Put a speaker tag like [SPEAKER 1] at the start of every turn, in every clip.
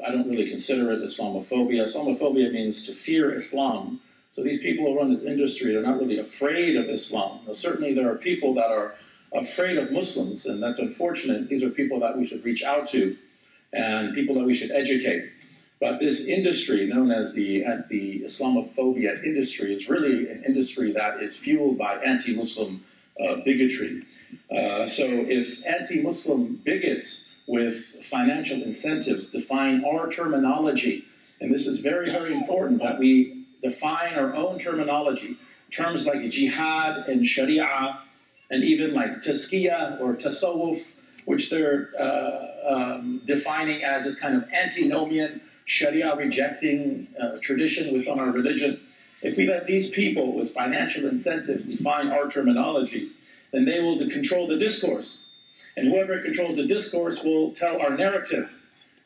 [SPEAKER 1] uh, I don't really consider it Islamophobia. Islamophobia means to fear Islam. So these people who run this industry are not really afraid of Islam. Now, certainly there are people that are afraid of Muslims, and that's unfortunate. These are people that we should reach out to and people that we should educate. But this industry, known as the, the Islamophobia industry, is really an industry that is fueled by anti Muslim uh, bigotry. Uh, so if anti Muslim bigots with financial incentives define our terminology, and this is very, very important that we define our own terminology, terms like jihad and sharia, and even like tazkiyah or tasawwuf, which they're uh, um, defining as this kind of antinomian, sharia rejecting uh, tradition within our religion. If we let these people with financial incentives define our terminology, then they will control the discourse. And whoever controls the discourse will tell our narrative.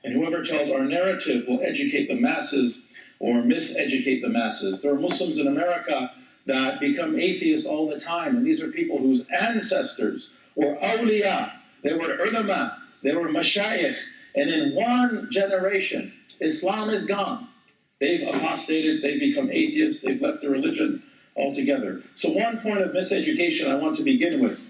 [SPEAKER 1] And whoever tells our narrative will educate the masses or miseducate the masses. There are Muslims in America that become atheists all the time, and these are people whose ancestors were awliya, they were ulama, they were mashayikh, and in one generation, Islam is gone. They've apostated, they've become atheists, they've left the religion altogether. So, one point of miseducation I want to begin with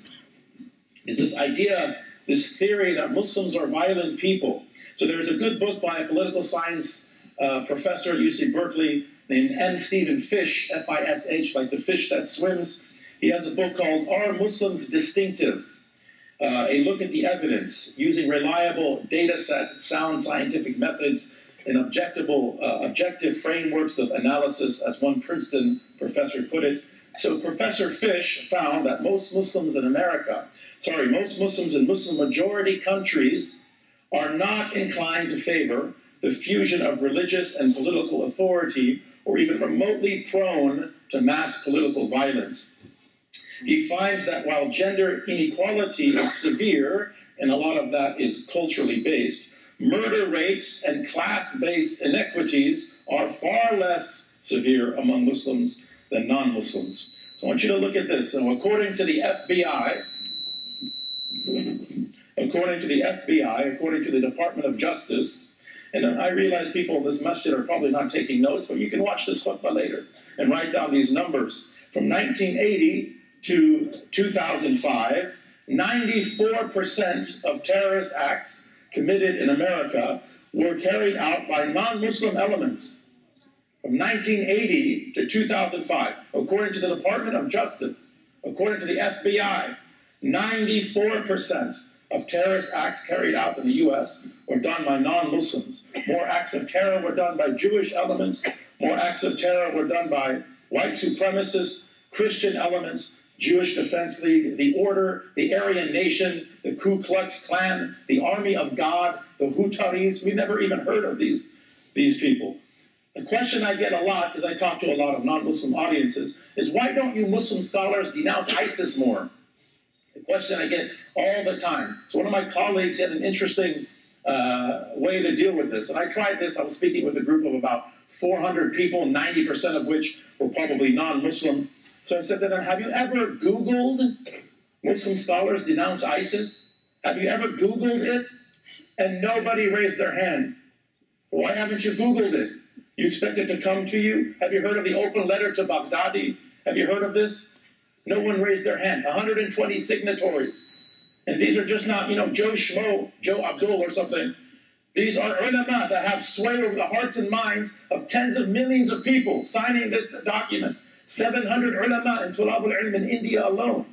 [SPEAKER 1] is this idea, this theory that Muslims are violent people. So, there's a good book by a political science uh, professor at UC Berkeley named M. Stephen Fish, F I S H, like the fish that swims. He has a book called Are Muslims Distinctive? Uh, a look at the evidence using reliable data set, sound scientific methods, and objectable, uh, objective frameworks of analysis, as one Princeton professor put it. So Professor Fish found that most Muslims in America, sorry, most Muslims in Muslim majority countries are not inclined to favor the fusion of religious and political authority or even remotely prone to mass political violence. He finds that while gender inequality is severe, and a lot of that is culturally based, murder rates and class based inequities are far less severe among Muslims than non Muslims. So I want you to look at this. So, according to the FBI, according to the FBI, according to the Department of Justice, and I realize people in this masjid are probably not taking notes, but you can watch this khutbah later and write down these numbers. From 1980 to 2005, 94% of terrorist acts committed in America were carried out by non Muslim elements. From 1980 to 2005, according to the Department of Justice, according to the FBI, 94% of terrorist acts carried out in the U.S. were done by non Muslims. More acts of terror were done by Jewish elements, more acts of terror were done by white supremacists, Christian elements, Jewish Defense League, the Order, the Aryan Nation, the Ku Klux Klan, the Army of God, the Hutaree. We never even heard of these, these people. The question I get a lot, because I talk to a lot of non Muslim audiences, is why don't you Muslim scholars denounce ISIS more? The question I get all the time. So, one of my colleagues had an interesting uh, way to deal with this. And I tried this. I was speaking with a group of about 400 people, 90% of which were probably non Muslim. So I said to them, Have you ever Googled Muslim scholars denounce ISIS? Have you ever Googled it? And nobody raised their hand. Why haven't you Googled it? You expect it to come to you? Have you heard of the open letter to Baghdadi? Have you heard of this? No one raised their hand. 120 signatories. And these are just not, you know, Joe Schmo, Joe Abdul or something. These are ulama that have sway over the hearts and minds of tens of millions of people signing this document. 700 ulama in Tulabul Ilm in India alone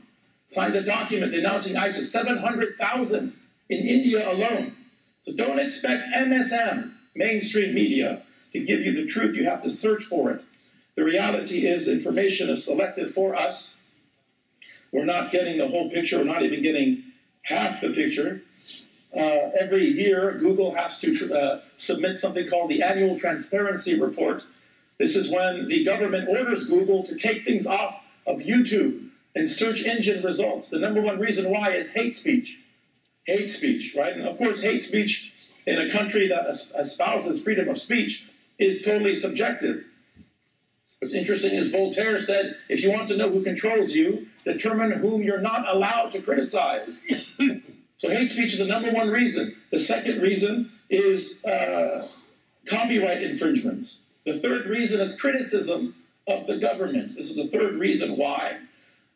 [SPEAKER 1] signed a document denouncing ISIS. 700,000 in India alone. So don't expect MSM, mainstream media, to give you the truth. You have to search for it. The reality is information is selected for us. We're not getting the whole picture. We're not even getting half the picture. Uh, every year, Google has to uh, submit something called the Annual Transparency Report, this is when the government orders Google to take things off of YouTube and search engine results. The number one reason why is hate speech. Hate speech, right? And of course, hate speech in a country that espouses freedom of speech is totally subjective. What's interesting is Voltaire said if you want to know who controls you, determine whom you're not allowed to criticize. so hate speech is the number one reason. The second reason is uh, copyright infringements. The third reason is criticism of the government. This is the third reason why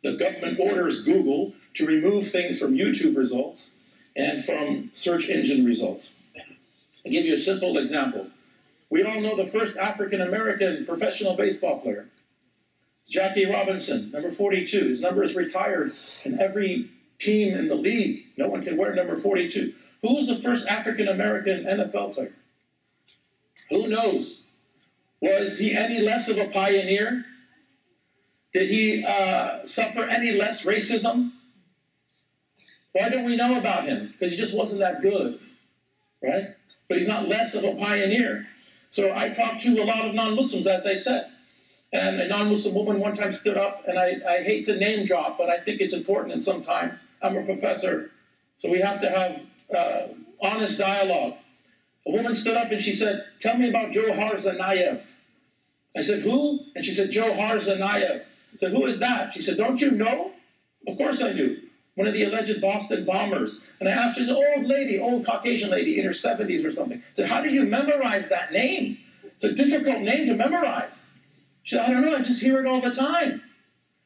[SPEAKER 1] the government orders Google to remove things from YouTube results and from search engine results. I'll give you a simple example. We all know the first African American professional baseball player, Jackie Robinson, number 42. His number is retired in every team in the league. No one can wear number 42. Who was the first African American NFL player? Who knows? Was he any less of a pioneer? Did he uh, suffer any less racism? Why don't we know about him? Because he just wasn't that good, right? But he's not less of a pioneer. So I talked to a lot of non Muslims, as I said. And a non Muslim woman one time stood up, and I, I hate to name drop, but I think it's important, and sometimes I'm a professor, so we have to have uh, honest dialogue. A woman stood up and she said, Tell me about Dzhokhar Tsarnaev. I said, Who? And she said, Dzhokhar Tsarnaev. I said, Who is that? She said, Don't you know? Of course I knew. One of the alleged Boston bombers. And I asked an old lady, old Caucasian lady in her 70s or something. I said, How did you memorize that name? It's a difficult name to memorize. She said, I don't know, I just hear it all the time.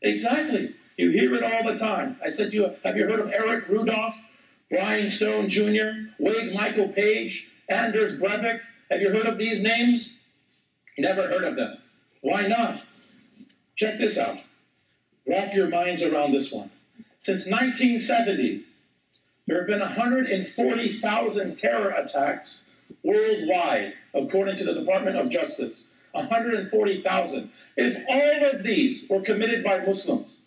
[SPEAKER 1] Exactly. You hear it all the time. I said to you, Have you heard of Eric Rudolph, Brian Stone Jr., Wade Michael Page, Anders Breivik. Have you heard of these names? Never heard of them. Why not? Check this out. Wrap your minds around this one. Since 1970, there have been 140,000 terror attacks worldwide, according to the Department of Justice. 140,000. If all of these were committed by Muslims,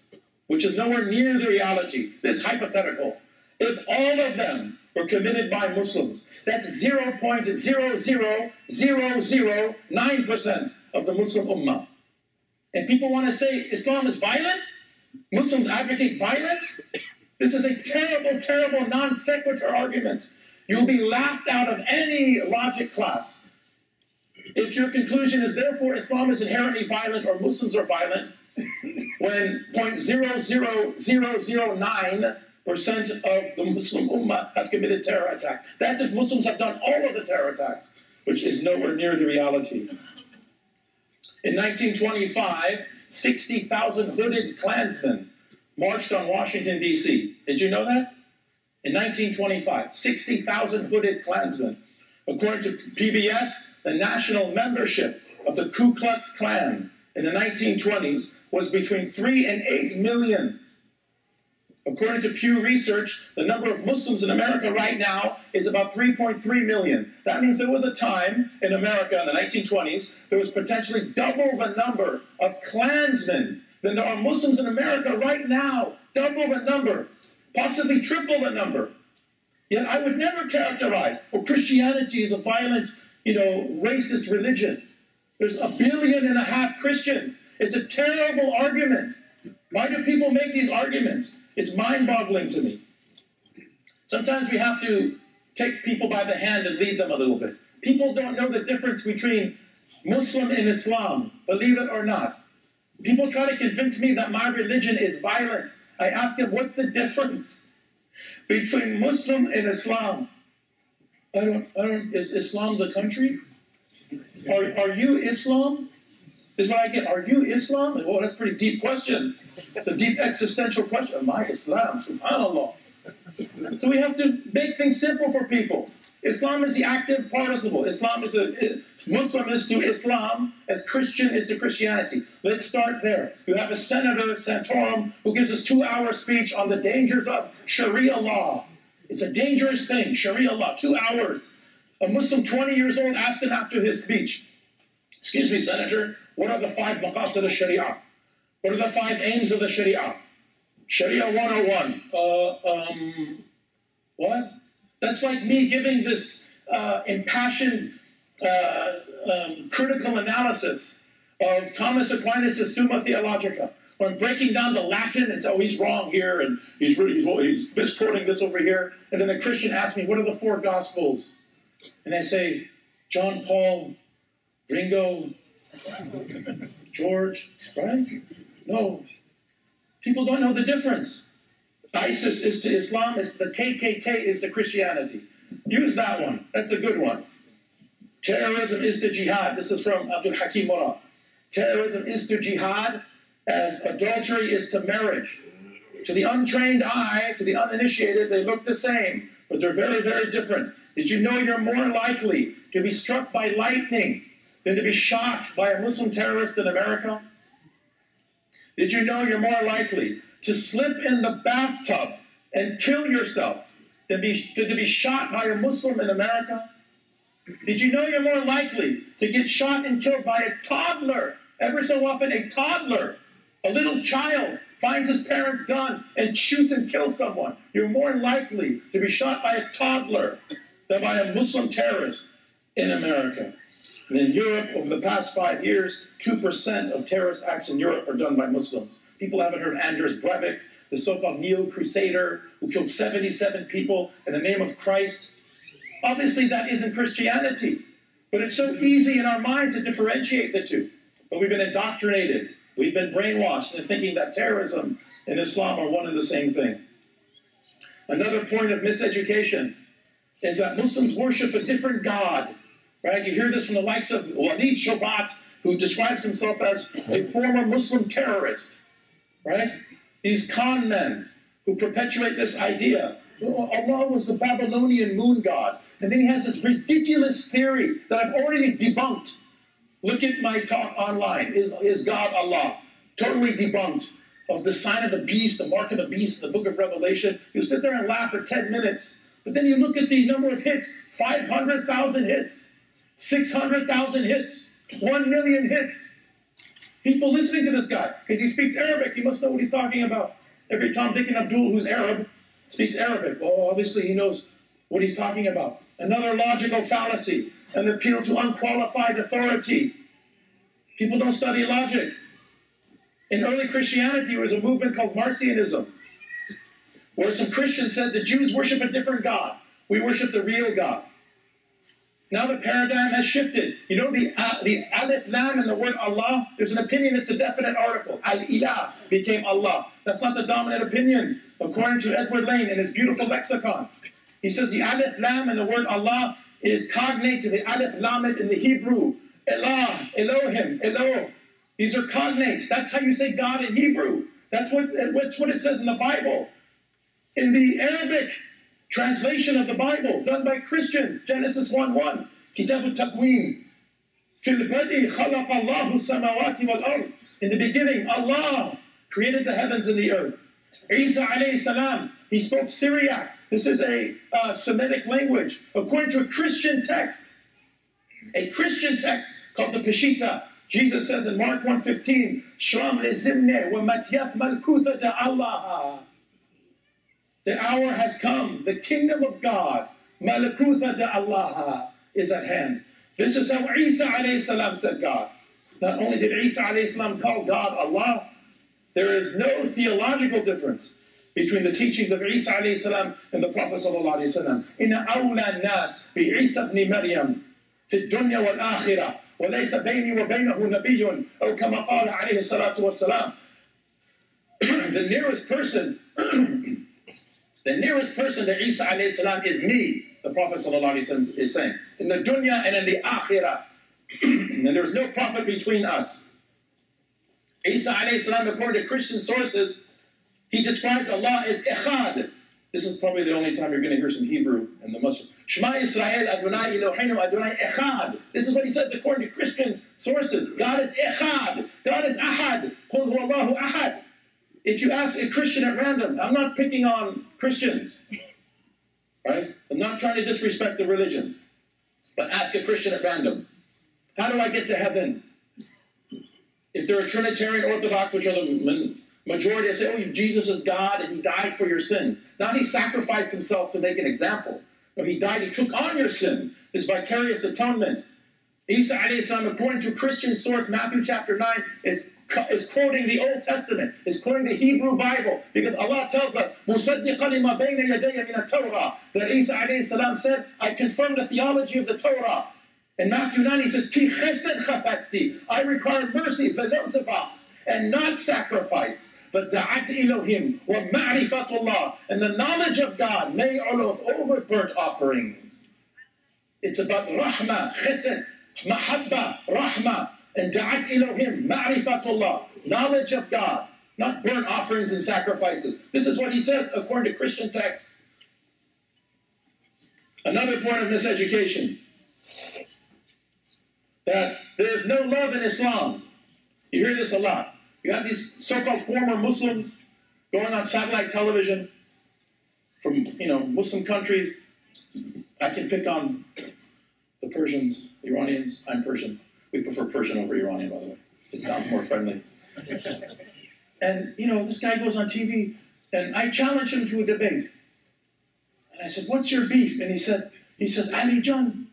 [SPEAKER 1] which is nowhere near the reality, this hypothetical, if all of them were committed by Muslims. That's 0.00009% of the Muslim Ummah. And people want to say Islam is violent? Muslims advocate violence? This is a terrible, terrible non sequitur argument. You'll be laughed out of any logic class. If your conclusion is therefore Islam is inherently violent or Muslims are violent, when 0.00009 percent of the Muslim Ummah have committed terror attack. That's if Muslims have done all of the terror attacks, which is nowhere near the reality. In 1925, 60,000 hooded Klansmen marched on Washington, D.C. Did you know that? In 1925, 60,000 hooded Klansmen. According to PBS, the national membership of the Ku Klux Klan in the 1920s was between 3 and 8 million. According to Pew Research, the number of Muslims in America right now is about 3.3 million. That means there was a time in America in the 1920s there was potentially double the number of Klansmen than there are Muslims in America right now. Double the number, possibly triple the number. Yet I would never characterize, well, Christianity is a violent, you know, racist religion. There's a billion and a half Christians. It's a terrible argument. Why do people make these arguments? It's mind boggling to me. Sometimes we have to take people by the hand and lead them a little bit. People don't know the difference between Muslim and Islam, believe it or not. People try to convince me that my religion is violent. I ask them, what's the difference between Muslim and Islam? I don't, I don't, is Islam the country? Are, are you Islam? Is what I get. Are you Islam? Oh, that's a pretty deep question. It's a deep existential question. Am I Islam? SubhanAllah. So we have to make things simple for people. Islam is the active participle. Islam is a Muslim is to Islam as Christian is to Christianity. Let's start there. You have a senator, Santorum, who gives us two-hour speech on the dangers of Sharia law. It's a dangerous thing, Sharia law, two hours. A Muslim 20 years old asked him after his speech, Excuse me, Senator, what are the five maqasid of Sharia? What are the five aims of the Sharia? Sharia 101. Uh, um, what? That's like me giving this uh, impassioned, uh, um, critical analysis of Thomas Aquinas' Summa Theologica. When breaking down the Latin, it's oh he's wrong here, and he's really he's, he's misquoting this over here. And then a Christian asks me, "What are the four Gospels?" And I say, John Paul, Ringo, George, right? No. People don't know the difference. ISIS is to Islam, is the KKK is to Christianity. Use that one. That's a good one. Terrorism is to jihad. This is from Abdul Hakim Murad. Terrorism is to jihad as adultery is to marriage. To the untrained eye, to the uninitiated, they look the same, but they're very, very different. Did you know you're more likely to be struck by lightning than to be shot by a Muslim terrorist in America? Did you know you're more likely to slip in the bathtub and kill yourself than, be, to be shot by a Muslim in America? Did you know you're more likely to get shot and killed by a toddler? Ever so often, a toddler, a little child, finds his parent's gun and shoots and kills someone. You're more likely to be shot by a toddler than by a Muslim terrorist in America. And in Europe, over the past five years, 2% of terrorist acts in Europe are done by Muslims. People haven't heard of Anders Breivik, the so-called neo-crusader who killed 77 people in the name of Christ. Obviously, that isn't Christianity. But it's so easy in our minds to differentiate the two. But we've been indoctrinated. We've been brainwashed into thinking that terrorism and Islam are one and the same thing. Another point of miseducation is that Muslims worship a different God Right? You hear this from the likes of Walid Shoebat, who describes himself as a former Muslim terrorist. Right? These con men who perpetuate this idea. Allah was the Babylonian moon god. And then he has this ridiculous theory that I've already debunked. Look at my talk online. Is, is God Allah? Totally debunked. Of the sign of the beast, the mark of the beast, the book of Revelation. You sit there and laugh for 10 minutes. But then you look at the number of hits 500,000 hits. 600,000 hits, 1 million hits. People listening to this guy, because he speaks Arabic, he must know what he's talking about. Every Tom, Dick, and Abdul who's Arab speaks Arabic. Well, obviously he knows what he's talking about. Another logical fallacy, an appeal to unqualified authority. People don't study logic. In early Christianity, there was a movement called Marcionism, where some Christians said the Jews worship a different God. We worship the real God. Now the paradigm has shifted. You know the uh, the alif lam in the word Allah. There's an opinion. It's a definite article. Al ilah became Allah. That's not the dominant opinion, according to Edward Lane in his beautiful lexicon. He says the alif lam in the word Allah is cognate to the alif lamed in the Hebrew. Elah, Elohim, Elo. These are cognates. That's how you say God in Hebrew. That's what, that's what it says in the Bible. In the Arabic, Translation of the Bible done by Christians, Genesis 1 1. Kitab al-Taqweem. In the beginning, Allah created the heavens and the earth. Isa alayhi salam, he spoke Syriac. This is a uh, Semitic language. According to a Christian text, a Christian text called the Peshitta, Jesus says in Mark 1.15, Shram le zimne wa matyaf malkutha Allah. The hour has come. The kingdom of God, Malakutha de Allah, is at hand. This is how Isa alayhi salam said God. Not only did Isa alayhi salam call God Allah, there is no theological difference between the teachings of Isa alayhi salam and the Prophet sallallahu alayhi wasallam. Inna awla nas bi Isa ibn Maryam في الدنيا والآخرة وليس بيني وبينه نبي أو كما قال عليه الصلاة والسلام. The nearest person the nearest person to Isa alayhi is me, the Prophet sallallahu is saying. In the dunya and in the akhirah. and there's no prophet between us. Isa alayhi according to Christian sources, he described Allah as Echad. This is probably the only time you're going to hear some Hebrew in the Muslim. Shema Israel Adonai Eloheinu Adonai Echad. This is what he says according to Christian sources. God is Echad. God is Ahad. Qul Allahu Ahad. If you ask a Christian at random, I'm not picking on Christians, right? I'm not trying to disrespect the religion, but ask a Christian at random, how do I get to heaven? If they're a Trinitarian Orthodox, which are the majority, I say, oh, Jesus is God and he died for your sins. Not he sacrificed himself to make an example. No, he died, he took on your sin, his vicarious atonement. Isa salam, according to a Christian source, Matthew chapter 9, is is quoting the Old Testament, is quoting the Hebrew Bible, because Allah tells us, that Isa salam said, I confirm the theology of the Torah. In Matthew 9, he says, I require mercy, and not sacrifice. فَدَعَتْ إِلَهِمْ وَمَعْرِفَةُ اللَّهِ And the knowledge of God may of over burnt offerings. It's about rahmah, chesed, mahabba, rahmah, and da'at Elohim, ma'rifatullah, knowledge of God, not burnt offerings and sacrifices. This is what he says according to Christian texts. Another point of miseducation that there's no love in Islam. You hear this a lot. You got these so-called former Muslims going on satellite television from you know Muslim countries. I can pick on the Persians, Iranians. I'm Persian. We prefer Persian over Iranian, by the way. It sounds more friendly. and you know, this guy goes on TV, and I challenge him to a debate. And I said, "What's your beef?" And he said, "He says Ali John,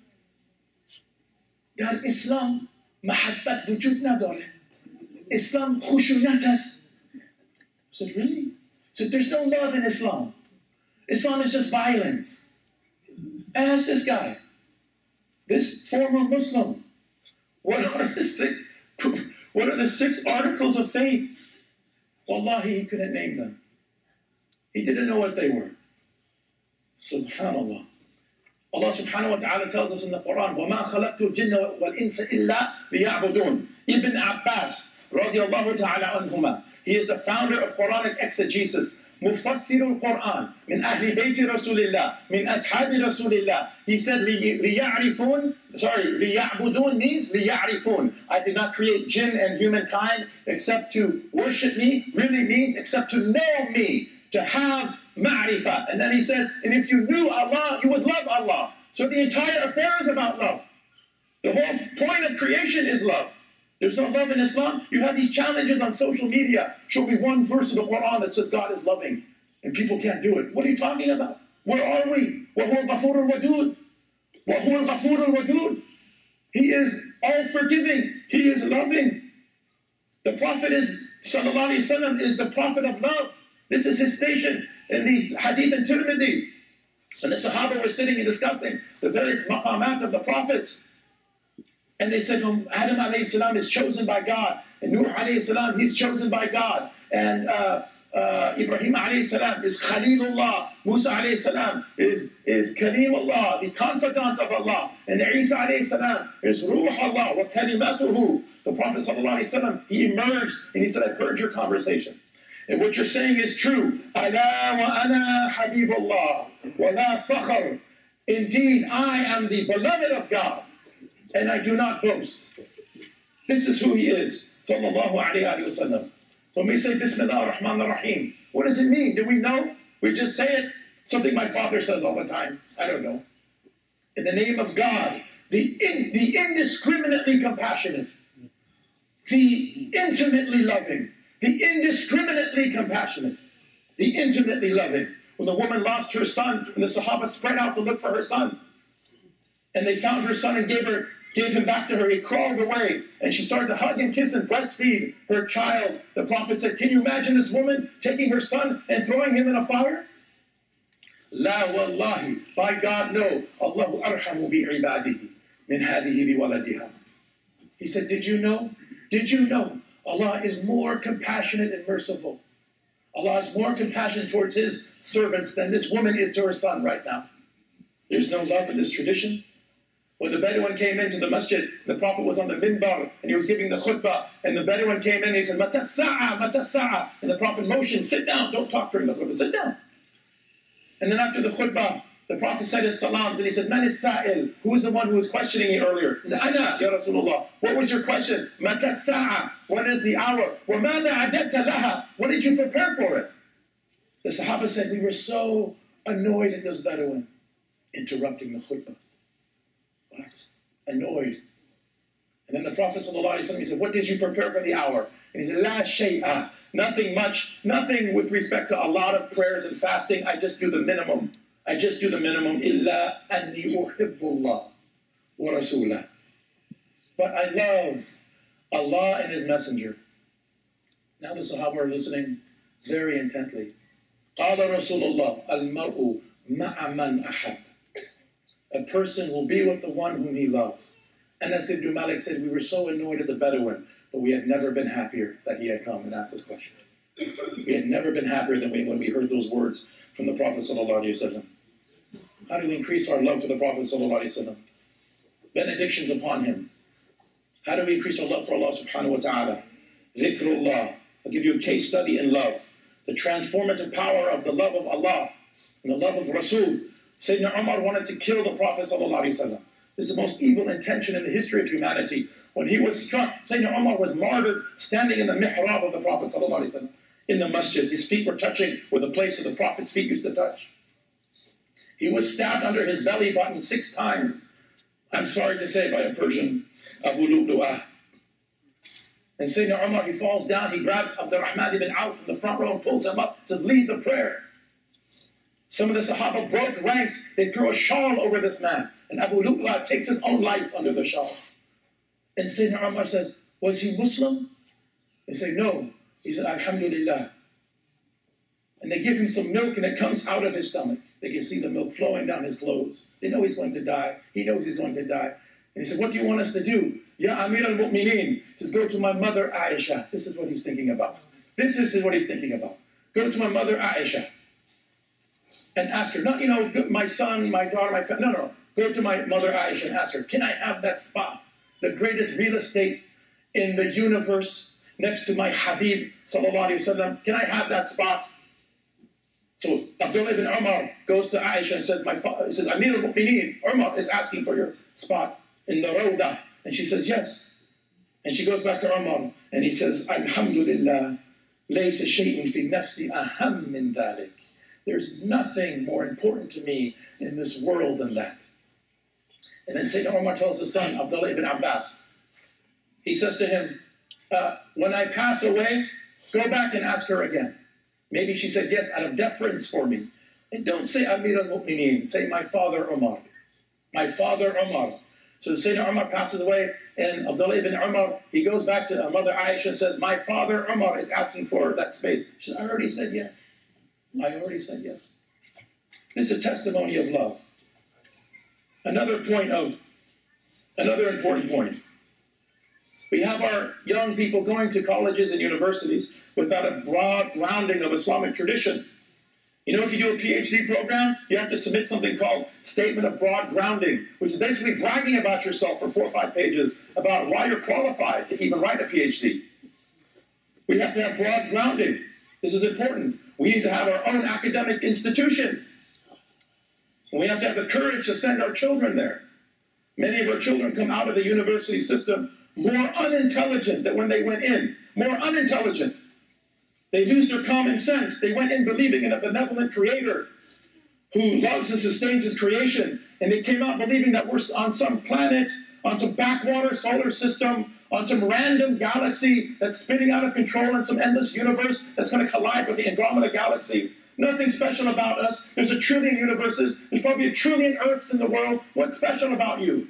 [SPEAKER 1] در اسلام محبت وجود نداره اسلام خشونت است I said, really? So there's no love in Islam. Islam is just violence. And I asked this guy, this former Muslim, what are the six what are the six articles of faith? Wallahi, he couldn't name them. He didn't know what they were. Subhanallah. Allah subhanahu wa ta'ala tells us in the Quran, وَمَا خَلَقْتُ الْجِنَّ وَالْإِنسَ إِلَّا لِيَعْبُدُونَ Ibn Abbas, radiallahu ta'ala anhuma. He is the founder of Quranic exegesis. مفسر القرآن من أهل بيت رسول الله من أصحاب رسول الله He said ليعرفون sorry ليعبدون means ليعرفون I did not create jinn and humankind except to worship me really means except to know me to have ma'rifah. And then he says, and if you knew Allah, you would love Allah. So the entire affair is about love. The whole point of creation is love. There's no love in Islam. You have these challenges on social media. Show me one verse of the Quran that says God is loving. And people can't do it. What are you talking about? Where are we? وَهُوَ الْغَفُورُ الْوَدُودُ وَهُوَ الْغَفُورُ الْوَدُودُ He is all forgiving. He is loving. The Prophet is, sallallahu alayhi wasallam, is the Prophet of love. This is his station in these hadith and Tirmidhi. And the Sahaba were sitting and discussing the various maqamat of the prophets. And they said, no, Adam alayhi salam is chosen by God. And Nuh alayhi salam, he's chosen by God. And uh, uh, Ibrahim alayhi salam is Khalilullah. Musa alayhi salam is, is Kalimullah, the confidant of Allah. And Isa alayhi salam is Ruh Allah wa kalimatuhu. The Prophet sallallahu alayhi salam, he emerged and he said, I've heard your conversation. And what you're saying is true. Ala wa ana habibullah wa la fakhr. Indeed, I am the beloved of God, and I do not boast. This is who he is. Sallallahu alayhi wa sallam. When we say Bismillah ar-Rahman ar-Rahim, what does it mean? Do we know? We just say it. Something my father says all the time. I don't know. In the name of God, the, in, the indiscriminately compassionate, the intimately loving, the indiscriminately compassionate, the intimately loving. When the woman lost her son, and the Sahaba spread out to look for her son, and they found her son and gave her gave him back to her. He crawled away, and she started to hug and kiss and breastfeed her child. The Prophet said, "Can you imagine this woman taking her son and throwing him in a fire?" La wallahi, by God, no. Allahu arhamu bi ibadihi min hadihi bi waladiha. He said, Did you know? Did you know Allah is more compassionate and merciful. Allah is more compassionate towards His servants than this woman is to her son right now. There's no love in this tradition. When the Bedouin came into the masjid, the Prophet was on the minbar and he was giving the khutbah. And the Bedouin came in and he said, Matasa'a, Matasa'a. And the Prophet motioned, sit down, don't talk during the khutbah, sit down. And then after the khutbah, the Prophet said his salams and he said, Man is sa'il? Who is the one who was questioning me earlier? He said, Ana, Ya Rasulullah. What was your question? Matasa'a. When is the hour? laha. What did you prepare for it? The Sahaba said, We were so annoyed at this Bedouin interrupting the khutbah. What? Annoyed. And then the Prophet ﷺ, he said, What did you prepare for the hour? And he said, La shay'a. Nothing much, nothing with respect to a lot of prayers and fasting. I just do the minimum. I just do the minimum. Illa anni uhibbullah wa rasulah. But I love Allah and His Messenger. Now the Sahaba are listening very intently. قال رسول الله المرء مع من أحب. a person will be with the one whom he loves. And as Ibn Malik said, we were so annoyed at the Bedouin, but we had never been happier that he had come and asked this question. We had never been happier than when we heard those words from the Prophet. How do we increase our love for the Prophet? Benedictions upon him. How do we increase our love for Allah subhanahu wa ta'ala? Dhikrullah. I'll give you a case study in love. The transformative power of the love of Allah and the love of Rasul. Sayyidina Umar wanted to kill the Prophet ﷺ. This is the most evil intention in the history of humanity. When he was struck, Sayyidina Umar was martyred standing in the mihrab of the Prophet ﷺ, in the masjid. His feet were touching where the place of the Prophet's feet used to touch. He was stabbed under his belly button six times. I'm sorry to say, by a Persian, Abu Lu'lu'ah. And Sayyidina Umar, he falls down, he grabs Abdurrahman ibn Auf from the front row and pulls him up, says, lead the prayer. Some of the Sahaba broke ranks. They threw a shawl over this man. And Abu Lu'lu'ah takes his own life under the shawl. And Sayyidina Umar says, was he Muslim? They say, no. He said, Alhamdulillah. And they give him some milk and it comes out of his stomach. They can see the milk flowing down his clothes. They know he's going to die. He knows he's going to die. And he said, what do you want us to do? Ya Amir al-Mu'mineen. He says, go to my mother Aisha. This is what he's thinking about. This is what he's thinking about. Go to my mother Aisha and ask her, not, you know, my son, my daughter, my family. No, no, Go to my mother Aisha and ask her, can I have that spot? The greatest real estate in the universe next to my Habib, sallallahu alayhi wasallam. Can I have that spot? So Abdullah ibn Umar goes to Aisha and says, my father, he says, Amir al-Mu'mineen, Umar is asking for your spot in the roda, And she says, yes. And she goes back to Umar and he says, Alhamdulillah, laysa shay'un fi nafsi aham min dhalik. There's nothing more important to me in this world than that. And then Sayyidina Umar tells his son, Abdullah ibn Abbas, he says to him, uh, when I pass away, go back and ask her again. Maybe she said yes out of deference for me. And don't say Amir al-Mu'mineen, say my father Umar. My father Umar. So Sayyidina Umar passes away, and Abdullah ibn Umar, he goes back to Mother Aisha and says, my father Umar is asking for that space. She says, I already said yes. I already said yes. This is a testimony of love. Another point of, another important point. We have our young people going to colleges and universities without a broad grounding of Islamic tradition. You know, if you do a PhD program, you have to submit something called Statement of Broad Grounding, which is basically bragging about yourself for four or five pages about why you're qualified to even write a PhD. We have to have broad grounding. This is important. We need to have our own academic institutions. We have to have the courage to send our children there. Many of our children come out of the university system more unintelligent than when they went in, more unintelligent. They lose their common sense. They went in believing in a benevolent creator who loves and sustains his creation. And they came out believing that we're on some planet, on some backwater solar system, on some random galaxy that's spinning out of control in some endless universe that's going to collide with the Andromeda galaxy. Nothing special about us. There's a trillion universes. There's probably a trillion Earths in the world. What's special about you?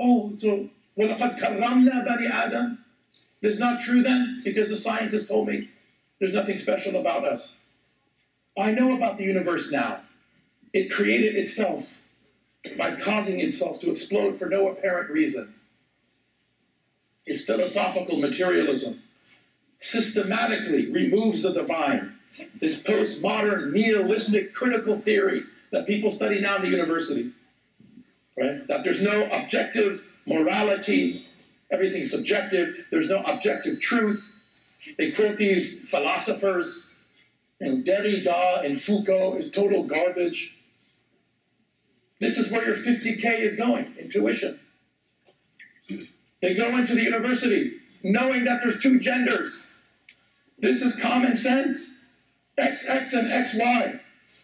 [SPEAKER 1] Oh, so وَلَقَدْ كَرَّمْنَا بَنِي آدَمَ That's not true then, because the scientists told me there's nothing special about us. I know about the universe now. It created itself by causing itself to explode for no apparent reason. Is philosophical materialism systematically removes the divine this postmodern nihilistic critical theory that people study now in the university. Right? That there's no objective morality, everything's subjective, there's no objective truth. They quote these philosophers, and Derrida and Foucault is total garbage. This is where your 50K is going, intuition. They go into the university knowing that there's two genders. This is common sense. XX and XY.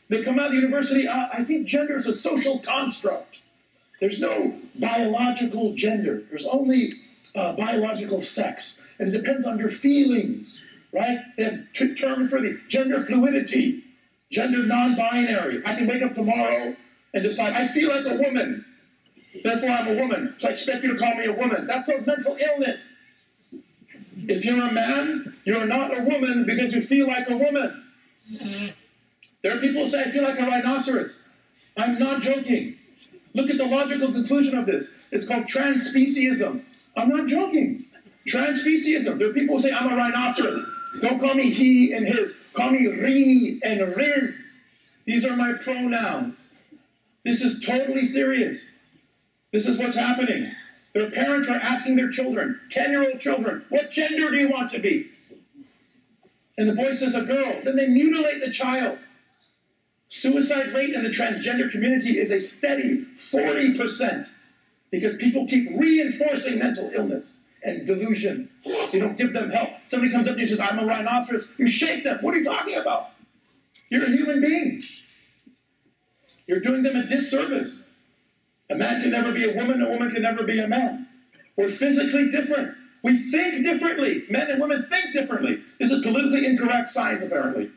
[SPEAKER 1] They come out of the university, I, I think gender is a social construct. There's no biological gender. There's only uh, biological sex. And it depends on your feelings, right? They have t- terms for the gender fluidity, gender non-binary. I can wake up tomorrow and decide, I feel like a woman. Therefore, I'm a woman. So I expect you to call me a woman. That's called mental illness. If you're a man, you're not a woman because you feel like a woman. There are people who say, I feel like a rhinoceros. I'm not joking. Look at the logical conclusion of this. It's called transspeciesism. I'm not joking. Transspeciesism. There are people who say, I'm a rhinoceros. Don't call me he and his. Call me re and riz. These are my pronouns. This is totally serious. This is what's happening. Their parents are asking their children, 10 year old children, what gender do you want to be? And the boy says, a girl. Then they mutilate the child. Suicide rate in the transgender community is a steady 40% because people keep reinforcing mental illness and delusion. You don't give them help. Somebody comes up to you and says, I'm a rhinoceros. You shake them. What are you talking about? You're a human being. You're doing them a disservice. A man can never be a woman, a woman can never be a man. We're physically different. We think differently. Men and women think differently. This is politically incorrect science, apparently.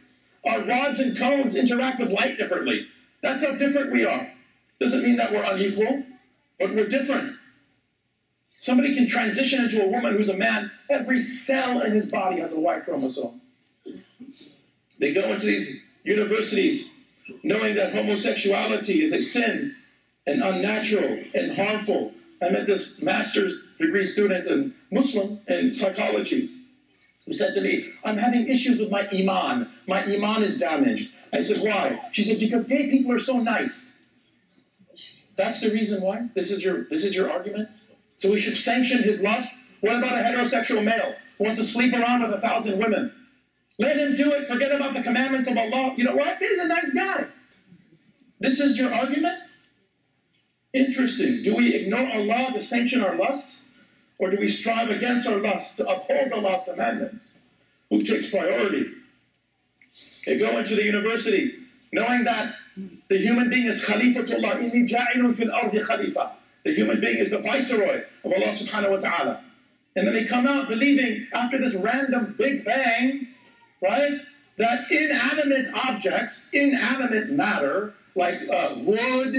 [SPEAKER 1] Our rods and cones interact with light differently. That's how different we are. Doesn't mean that we're unequal, but we're different. Somebody can transition into a woman who's a man. Every cell in his body has a Y chromosome. They go into these universities knowing that homosexuality is a sin and unnatural and harmful. I met this master's degree student in Muslim in psychology who said to me, I'm having issues with my iman. My iman is damaged. I said, why? She says, because gay people are so nice. That's the reason why? This is your this is your argument? So we should sanction his lust? What about a heterosexual male who wants to sleep around with a thousand women? Let him do it. Forget about the commandments of Allah. You know what? He's a nice guy. This is your argument? Interesting. Do we ignore Allah to sanction our lusts? Or do we strive against our lusts to uphold Allah's commandments? Who takes priority? They go into the university knowing that the human being is Khalifatullah. Inni ja'ilun fil ardi khalifa. The human being is the viceroy of Allah subhanahu wa ta'ala. And then they come out believing after this random big bang, right, that inanimate objects, inanimate matter, like uh, wood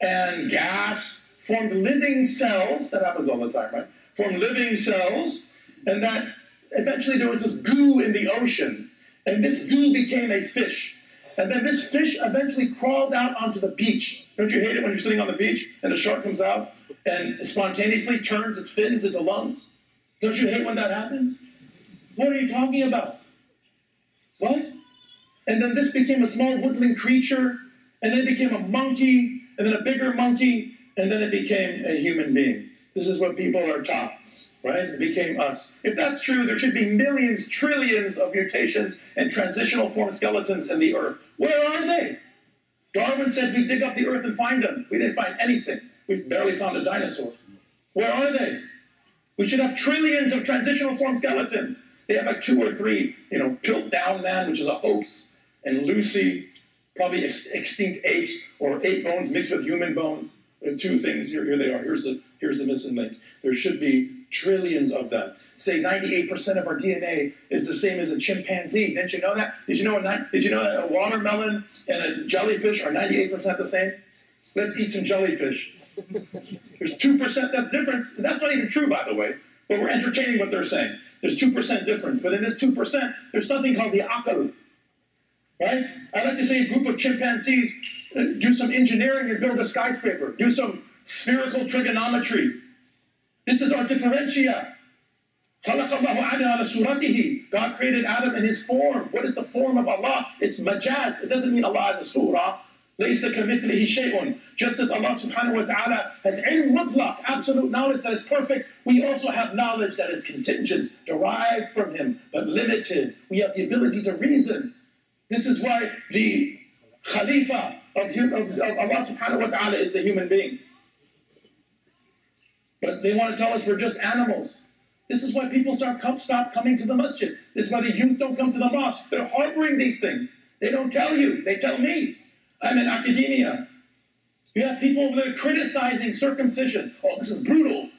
[SPEAKER 1] and gas, formed living cells. That happens all the time, right? Formed living cells, and that eventually there was this goo in the ocean, and this goo became a fish. And then this fish eventually crawled out onto the beach. Don't you hate it when you're sitting on the beach and a shark comes out and spontaneously turns its fins into lungs? Don't you hate when that happens? What are you talking about? What? And then this became a small woodland creature, and then it became a monkey, and then a bigger monkey, and then it became a human being. This is what people are taught right? It became us. If that's true, there should be millions, trillions of mutations and transitional form skeletons in the earth. Where are they? Darwin said we dig up the earth and find them. We didn't find anything. We've barely found a dinosaur. Where are they? We should have trillions of transitional form skeletons. They have like two or three, you know, Piltdown Man, which is a hoax, and Lucy, probably ex- extinct apes or ape bones mixed with human bones. There are two things. Here, here they are. Here's the here's the missing link. There should be trillions of them. Say 98% of our DNA is the same as a chimpanzee. Didn't you know that? Did you know, did you know that a watermelon and a jellyfish are 98% the same? Let's eat some jellyfish. There's 2% that's difference. That's not even true, by the way. But we're entertaining what they're saying. There's 2% difference. But in this 2%, there's something called the akal. Right? I like to see a group of chimpanzees uh, do some engineering and build a skyscraper, do some spherical trigonometry, this is our differentia. God created Adam in his form. What is the form of Allah? It's majaz. It doesn't mean Allah is a surah. Just as Allah subhanahu wa ta'ala has ilm mutlaq, absolute knowledge that is perfect, we also have knowledge that is contingent, derived from Him, but limited. We have the ability to reason. This is why the Khalifa of, of, of Allah subhanahu wa ta'ala is the human being. But they want to tell us we're just animals. This is why people start come, stop coming to the masjid. This is why the youth don't come to the mosque. They're harboring these things. They don't tell you. They tell me. I'm in academia. You have people over there criticizing circumcision. Oh, this is brutal.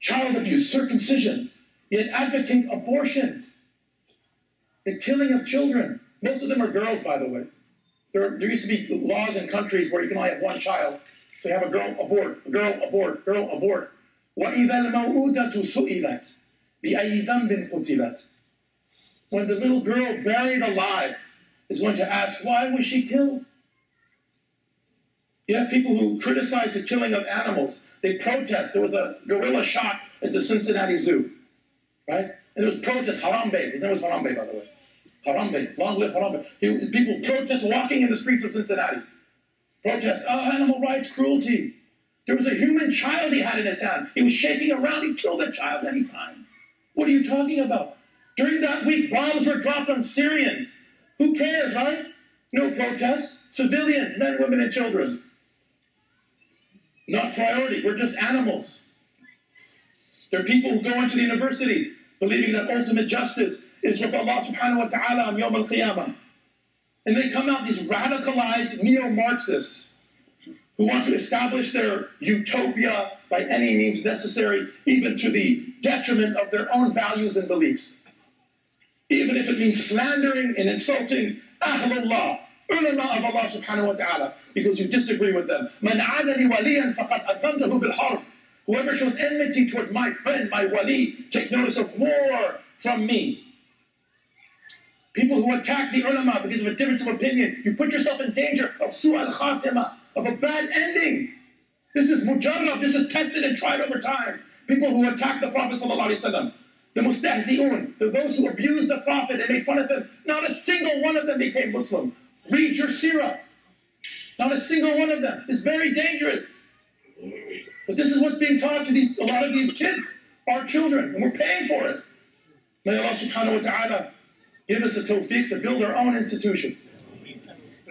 [SPEAKER 1] Child abuse, circumcision. Yet advocate abortion. The killing of children. Most of them are girls, by the way. There, there used to be laws in countries where you can only have one child. So you have a girl abort, girl abort, girl abort. وَإِذَا الْمَوْءُودَةُ سُئِلَتْ بِأَيِّ ذَنْبٍ قُتِلَتْ When the little girl buried alive is going to ask, why was she killed? You have people who criticize the killing of animals. They protest. There was a gorilla shot at the Cincinnati Zoo, right? And there was protest. Harambe. His name was Harambe, by the way. Harambe, long live Harambe. People protest walking in the streets of Cincinnati. Protest, oh, animal rights, cruelty. There was a human child he had in his hand. He was shaking around. He killed that child anytime. What are you talking about? During that week, bombs were dropped on Syrians. Who cares, right? No protests. Civilians, men, women, and children. Not priority. We're just animals. There are people who go into the university believing that ultimate justice is with Allah subhanahu wa ta'ala on Yom al Qiyamah. And they come out, these radicalized neo Marxists who want to establish their utopia by any means necessary, even to the detriment of their own values and beliefs. Even if it means slandering and insulting Ahlullah, ulama of Allah subhanahu wa ta'ala, because you disagree with them. Man waliyan faqad. Whoever shows enmity towards my friend, my wali, take notice of war from me. People who attack the ulama because of a difference of opinion, you put yourself in danger of su'al khatima, of a bad ending. This is mujarrab, this is tested and tried over time. People who attack the Prophet ﷺ, the mustahzi'un, the, those who abuse the Prophet and made fun of him, not a single one of them became Muslim. Read your seerah. Not a single one of them. It's very dangerous. But this is what's being taught to these a lot of these kids, our children, and we're paying for it. May Allah subhanahu wa ta'ala give us the tawfiq to build our own institutions.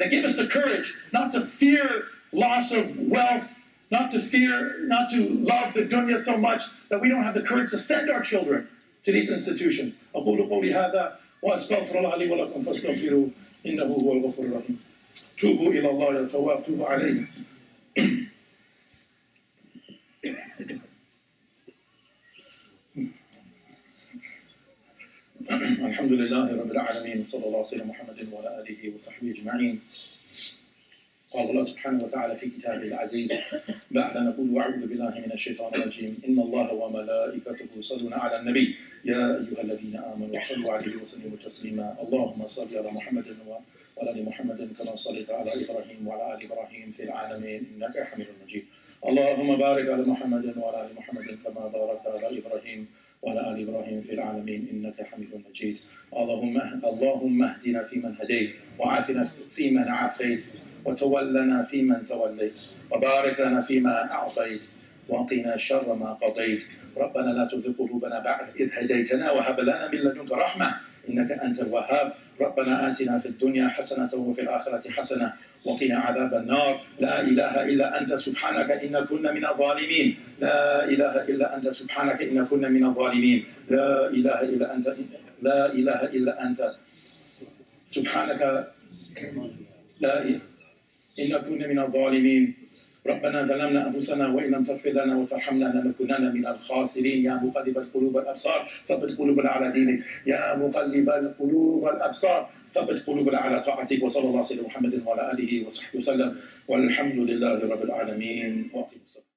[SPEAKER 1] And give us the courage not to fear loss of wealth, not to fear, not to love the dunya so much that we don't have the courage to send our children to these institutions. أقول قولي هذا وأستغفر الله لي ولكم فاستغفروه إنه هو الغفور الرحيم. توبوا إلى الله يا تواب توبوا عليه. الحمد لله رب العالمين صلى الله عليه وسلم محمد وعلى آله وصحبه أجمعين. قال الله سبحانه وتعالى في كتابه العزيز بعد نقول واعوذ بالله من الشيطان الرجيم إن الله وملائكته يصلون على النبي. يا أيها الذين آمنوا صلوا عليه وسلموا تسليما. اللهم صل على محمد وعلى آل محمد كما صليت على إبراهيم وعلى آل إبراهيم في العالمين. إنك حميد مجيد. اللهم بارك على محمد وعلى آل محمد كما باركت على إبراهيم وعلى آل إبراهيم في العالمين إنك حميد مجيد. اللهم اللهم اهدنا فيمن هديت وعافنا فيمن عافيت وتولنا فيمن توليت وبارك لنا فيما أعطيت وقنا شر ما قضيت. ربنا لا تزغ قلوبنا بعد إذ هديتنا وهب لنا من لدنك رحمة إنك أنت الوهاب. ربنا آتنا في الدنيا حسنة وفي الآخرة حسنة وقنا عذاب النار. لا إله إلا أنت سبحانك إن كنا من الظالمين. لا إله إلا أنت سبحانك إن كنا من الظالمين. لا إله إلا أنت لا إله إلا أنت. سبحانك. لا إن كنا من الظالمين. ربنا ظلمنا أنفسنا وإن لم تغفر لنا وترحمنا لنكونن من الخاسرين. يا مقلب القلوب الأبصار ثبت قلوبنا على دينك. يا مقلب القلوب الأبصار ثبت قلوبنا على طاعتك. وصلى الله على محمد وعلى آله وصحبه وسلم. والحمد لله رب العالمين. واقم الصلاة.